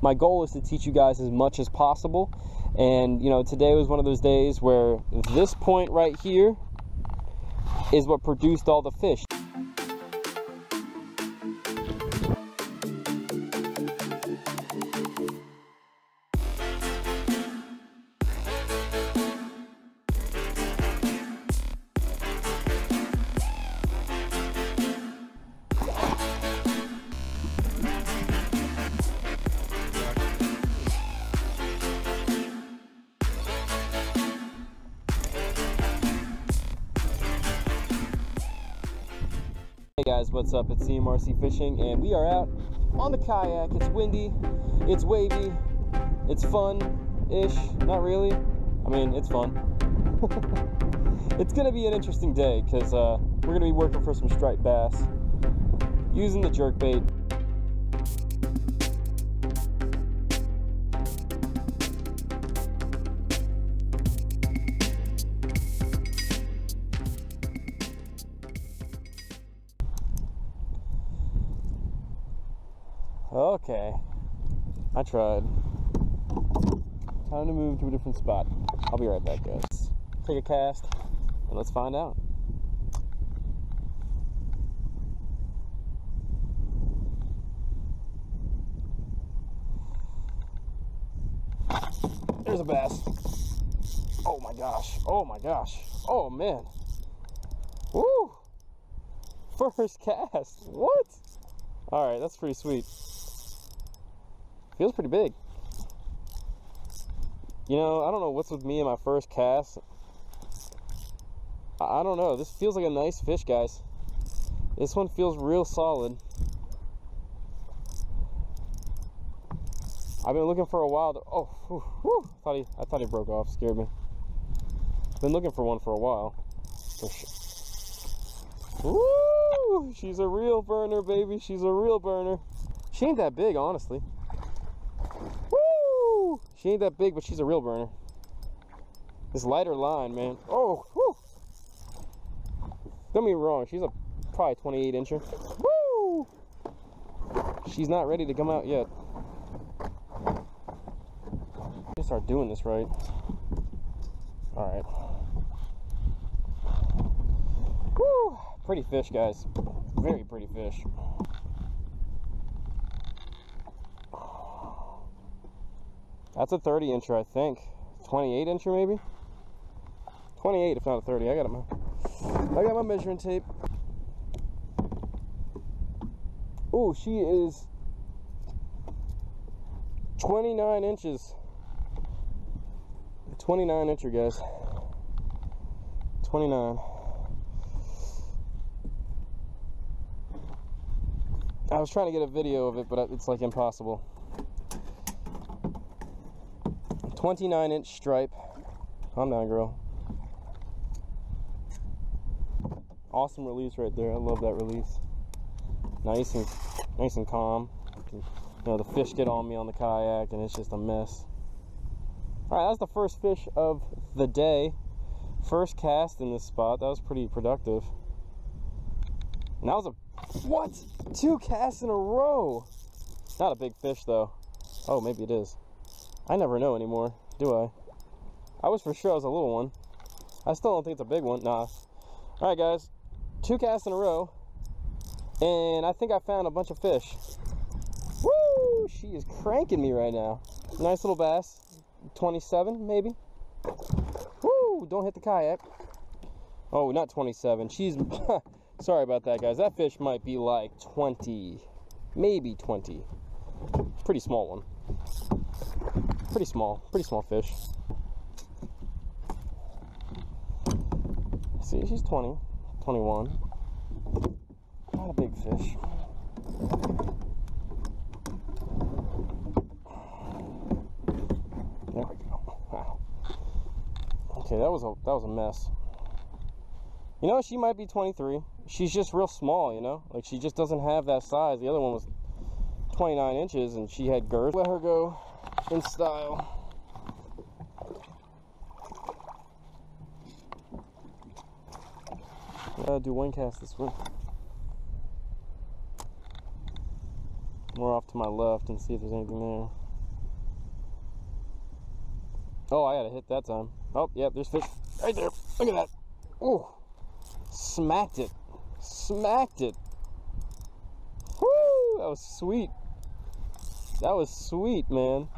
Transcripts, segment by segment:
my goal is to teach you guys as much as possible. And you know, today was one of those days where this point right here is what produced all the fish. Guys, what's up? It's ZMRC Fishing, and we are out on the kayak. It's windy, it's wavy, it's fun-ish. Not really. I mean, it's fun. it's gonna be an interesting day because uh, we're gonna be working for some striped bass using the jerk Okay, I tried. Time to move to a different spot. I'll be right back, guys. Take a cast and let's find out. There's a bass. Oh my gosh. Oh my gosh. Oh man. Woo! First cast. What? All right, that's pretty sweet. Feels pretty big. You know, I don't know what's with me in my first cast. I I don't know. This feels like a nice fish, guys. This one feels real solid. I've been looking for a while. To, oh, whew, whew, thought he, I thought he broke off. Scared me. Been looking for one for a while. For sure. Woo! She's a real burner, baby. She's a real burner. She ain't that big, honestly. She ain't that big, but she's a real burner. This lighter line, man. Oh, whoo! Don't be wrong. She's a probably 28 incher. Woo! She's not ready to come out yet. I start doing this right. All right. Woo! Pretty fish, guys. Very pretty fish. That's a 30 incher, I think. 28 incher, maybe. 28, if not a 30. I got my, I got my measuring tape. Ooh, she is 29 inches. 29 incher, guys. 29. I was trying to get a video of it, but it's like impossible. 29 inch stripe. Calm down, girl. Awesome release right there. I love that release. Nice and nice and calm. You know, the fish get on me on the kayak and it's just a mess. All right, that's the first fish of the day. First cast in this spot. That was pretty productive. And that was a what? Two casts in a row. Not a big fish though. Oh, maybe it is. I never know anymore, do I? I was for sure I was a little one. I still don't think it's a big one. Nah. All right, guys. Two casts in a row. And I think I found a bunch of fish. Woo! She is cranking me right now. Nice little bass. 27, maybe. Woo! Don't hit the kayak. Oh, not 27. She's... Sorry about that, guys. That fish might be like 20. Maybe 20. Pretty small one pretty small, pretty small fish. See, she's 20, 21. Not a big fish. There we go. Wow. Okay, that was a that was a mess. You know, she might be 23. She's just real small, you know? Like she just doesn't have that size. The other one was 29 inches and she had girth. Let her go in style. Uh, do one cast this one. More off to my left and see if there's anything there. Oh, I had a hit that time. Oh, yep, there's fish right there. Look at that. Oh, smacked it. Smacked it. Woo, that was sweet. That was sweet, man.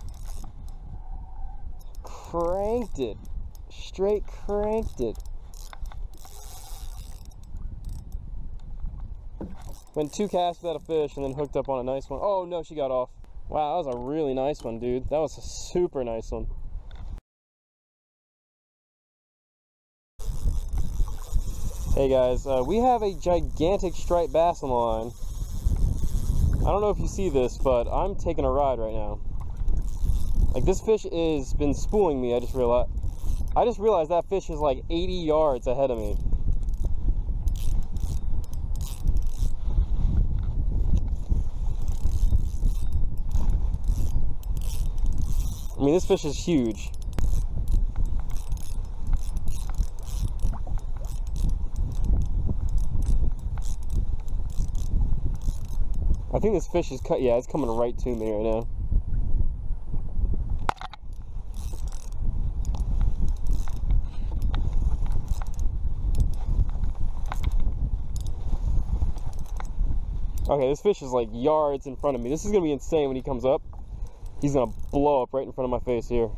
Cranked it. Straight cranked it. Went two casts without a fish and then hooked up on a nice one. Oh no, she got off. Wow, that was a really nice one, dude. That was a super nice one. Hey guys, uh, we have a gigantic striped bass on the line. I don't know if you see this, but I'm taking a ride right now. Like this fish is been spooling me. I just realized. I just realized that fish is like 80 yards ahead of me. I mean, this fish is huge. I think this fish is cut. Yeah, it's coming right to me right now. Okay, this fish is like yards in front of me. This is gonna be insane when he comes up. He's gonna blow up right in front of my face here.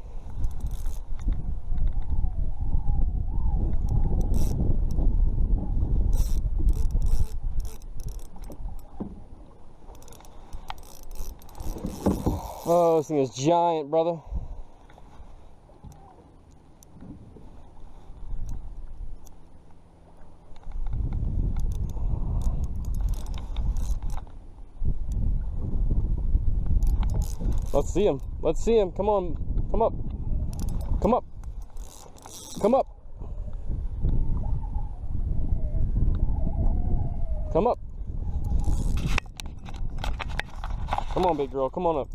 Oh, this thing is giant, brother. See him. Let's see him. Come on. Come up. Come up. Come up. Come up. Come on, big girl. Come on up.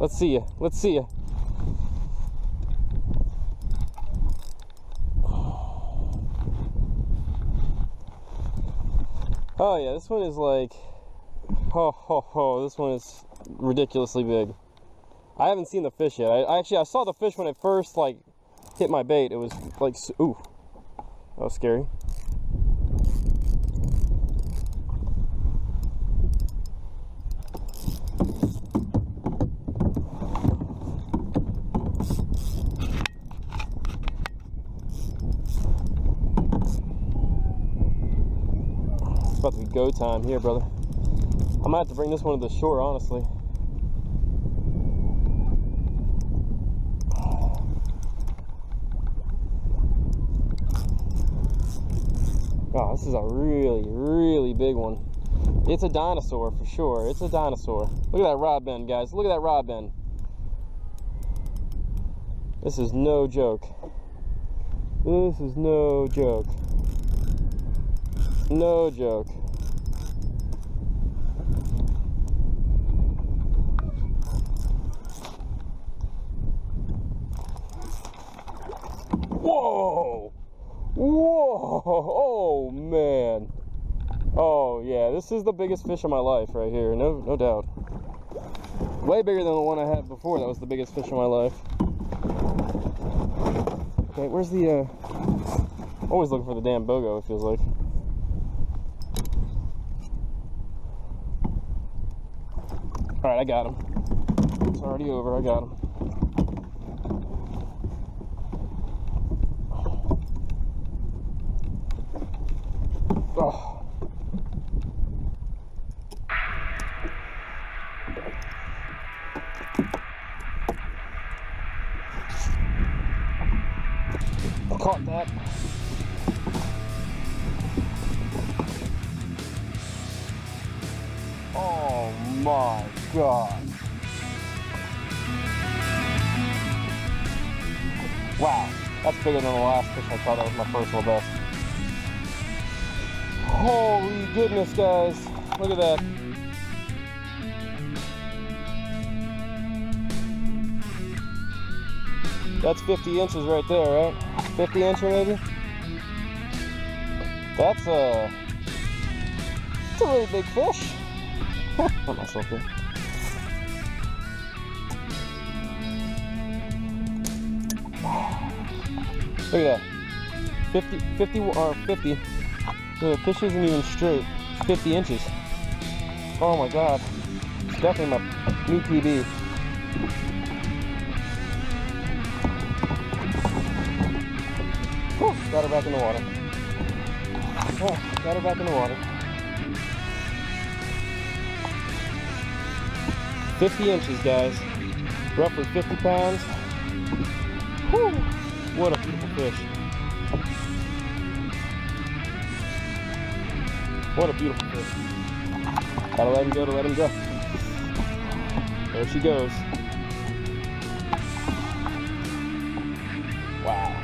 Let's see you. Let's see you. Oh yeah, this one is like, oh ho ho, this one is ridiculously big. I haven't seen the fish yet. I, actually I saw the fish when it first like hit my bait. It was like ooh, that was scary. It's about to be go time here, brother. I might have to bring this one to the shore, honestly. Is a really, really big one. It's a dinosaur for sure. It's a dinosaur. Look at that rod bend, guys. Look at that rod bend. This is no joke. This is no joke. No joke. Whoa! Whoa! Oh man! Oh yeah, this is the biggest fish of my life right here, no no doubt. Way bigger than the one I had before. That was the biggest fish of my life. Okay, where's the? uh Always looking for the damn Boga. It feels like. All right, I got him. It's already over. I got him. Wow, that's bigger than the last fish I caught. That was my personal best. Holy goodness, guys. Look at that. That's 50 inches right there, right? 50 incher maybe? That's a, that's a really big fish. Put myself here. Look at that. 50, 50 or 50. The fish isn't even straight. 50 inches. Oh my god. It's definitely my new PB. Whew, got her back in the water. Oh, got her back in the water. 50 inches, guys. Roughly 50 pounds. Whew, fish. What a beautiful fish. Gotta let him go to let him go. There she goes. Wow.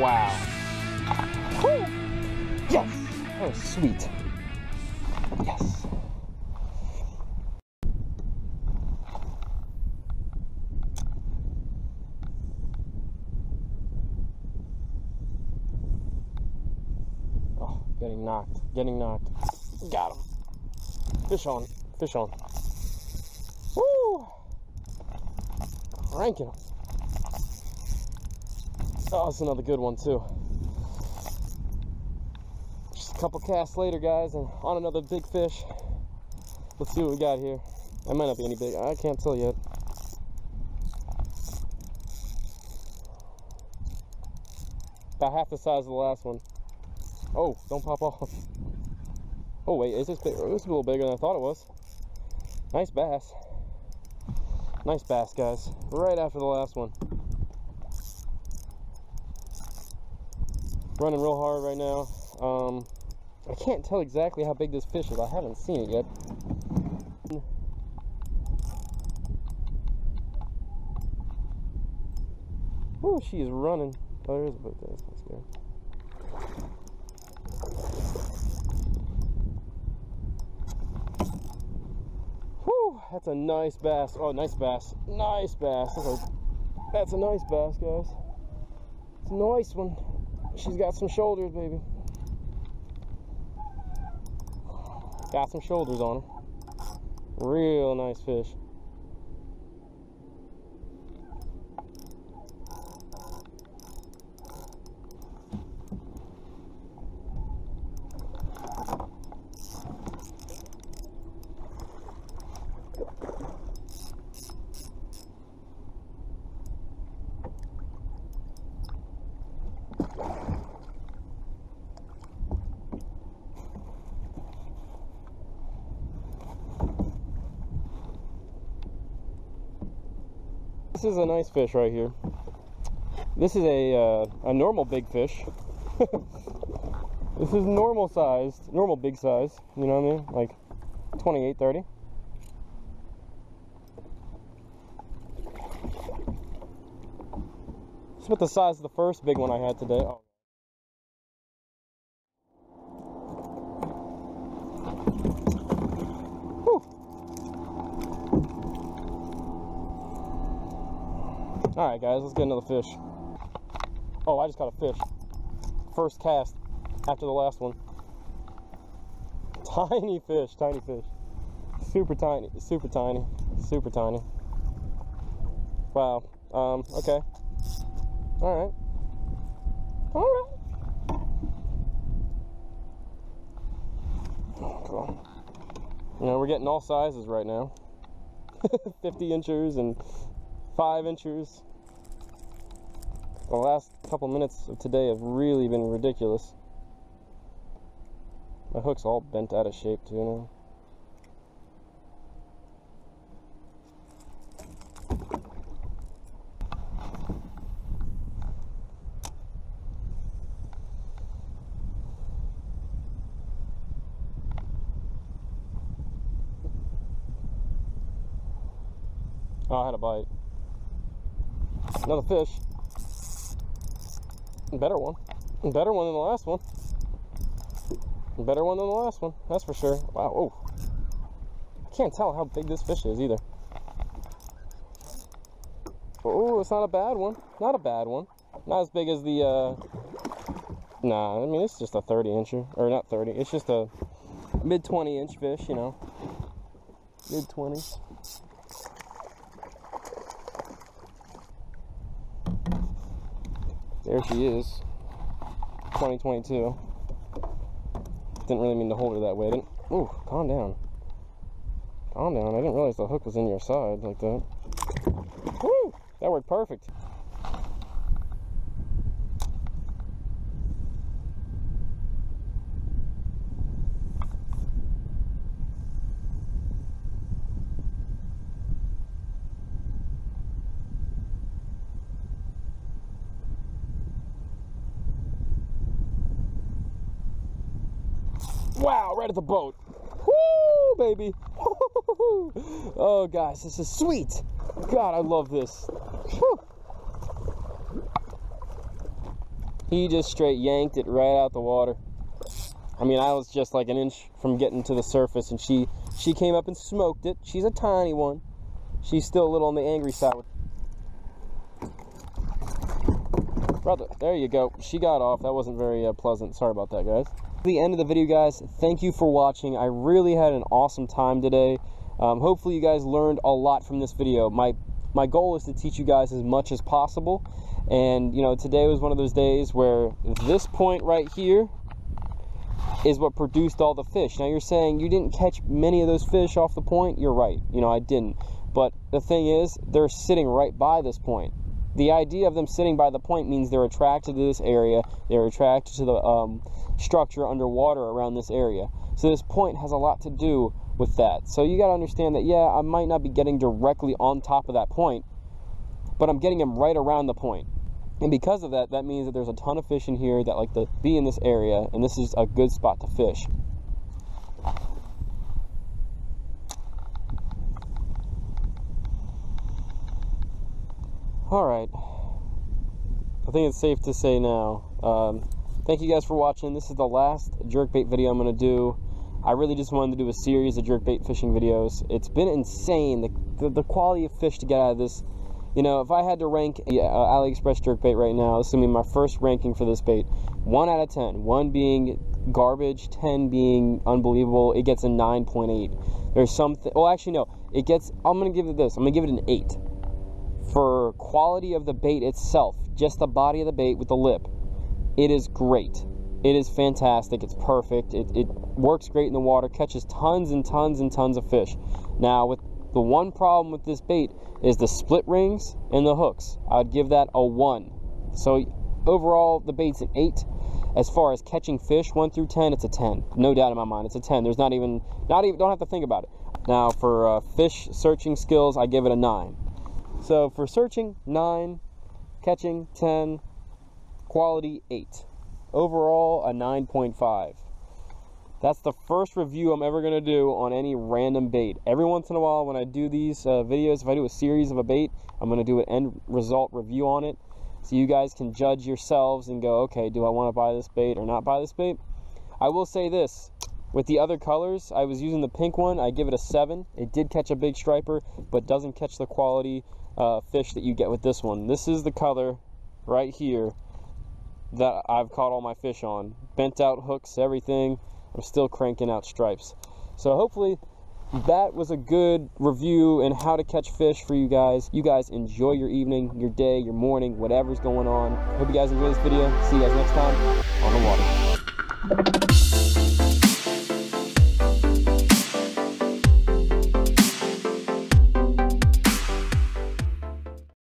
Wow. Whew. Yes! Was sweet. Yes. Oh, getting knocked. Getting knocked. Got him. Fish on. Fish on. Woo! Cranking him. Oh, that's another good one too. Just a couple casts later, guys, and on another big fish. Let's see what we got here. That might not be any big. I can't tell yet. About half the size of the last one. Oh, don't pop off. Oh wait, is this big? This is a little bigger than I thought it was. Nice bass. Nice bass, guys. Right after the last one. Running real hard right now. Um, I can't tell exactly how big this fish is. I haven't seen it yet. Oh, she is running. Oh, there is a boat there. That's not scary. Whew, that's a nice bass. Oh, nice bass. Nice bass. That's a, that's a nice bass, guys. It's a nice one. She's got some shoulders, baby. Got some shoulders on her. Real nice fish. This is a nice fish right here. This is a uh, a normal big fish. this is normal sized, normal big size. You know what I mean? Like 28, 30. It's about the size of the first big one I had today. Oh. All right, guys, let's get another fish. Oh, I just caught a fish. First cast after the last one. Tiny fish, tiny fish. Super tiny, super tiny, super tiny. Wow. Um, okay. All right. All right. Cool. You know, we're getting all sizes right now. 50 inchers and five inches. The last couple minutes of today have really been ridiculous. My hook's all bent out of shape too now. Oh, I had a bite. Another fish. Better one. Better one than the last one. Better one than the last one. That's for sure. Wow. Oh. I can't tell how big this fish is either. Oh, it's not a bad one. Not a bad one. Not as big as the, uh... Nah, I mean, it's just a 30 incher. Or not 30. It's just a mid 20 inch fish, you know. Mid 20s. There she is. 2022. Didn't really mean to hold her that way. Didn't. Ooh, calm down. Calm down. I didn't realize the hook was in your side like that. Woo! That worked perfect. Wow, right at the boat. Woo, baby. oh, guys, this is sweet. God, I love this. Whew. He just straight yanked it right out the water. I mean, I was just like an inch from getting to the surface, and she she came up and smoked it. She's a tiny one. She's still a little on the angry side. Brother, there you go. She got off. That wasn't very uh, pleasant. Sorry about that, guys the end of the video guys. Thank you for watching. I really had an awesome time today. Um, hopefully you guys learned a lot from this video. My my goal is to teach you guys as much as possible. And you know today was one of those days where this point right here is what produced all the fish. Now you're saying you didn't catch many of those fish off the point? You're right. You know i didn't. But the thing is they're sitting right by this point the idea of them sitting by the point means they're attracted to this area they're attracted to the um, structure underwater around this area. So this point has a lot to do with that. So you got to understand that, yeah, I might not be getting directly on top of that point, but I'm getting them right around the point. And because of that, that means that there's a ton of fish in here that like to be in this area, and this is a good spot to fish. All right. I think it's safe to say now. Um, thank you guys for watching. This is the last jerkbait video I'm going to do. I really just wanted to do a series of jerkbait fishing videos. It's been insane, the, the, the, quality of fish to get out of this. You know, if I had to rank uh, AliExpress jerkbait right now, this is going to be my first ranking for this bait. 1 out of 10. 1 being garbage, 10 being unbelievable. It gets a 9.8. There's something, well actually no, it gets, I'm going to give it this, I'm going to give it an 8. For quality of the bait itself, just the body of the bait with the lip, it is great. It is fantastic. It's perfect. It, it works great in the water, catches tons and tons and tons of fish. Now, with the one problem with this bait is the split rings and the hooks. I would give that a one. So overall, the bait's an eight. As far as catching fish, one through ten, it's a ten. No doubt in my mind, it's a ten. There's not even, not even, don't have to think about it. Now for uh, fish searching skills, I give it a nine. So for searching, nine. Catching, ten quality 8. Overall, a 9.5. That's the first review I'm ever going to do on any random bait. Every once in a while, when I do these uh, videos, if I do a series of a bait, I'm going to do an end result review on it. So you guys can judge yourselves and go, okay, do I want to buy this bait or not buy this bait? I will say this. With the other colors, I was using the pink one. I give it a 7. It did catch a big striper, but doesn't catch the quality uh, fish that you get with this one. This is the color right here that I've caught all my fish on. Bent out hooks, everything. I'm still cranking out stripes. So hopefully that was a good review and how to catch fish for you guys. You guys enjoy your evening, your day, your morning, whatever's going on. Hope you guys enjoy this video. See you guys next time on the water.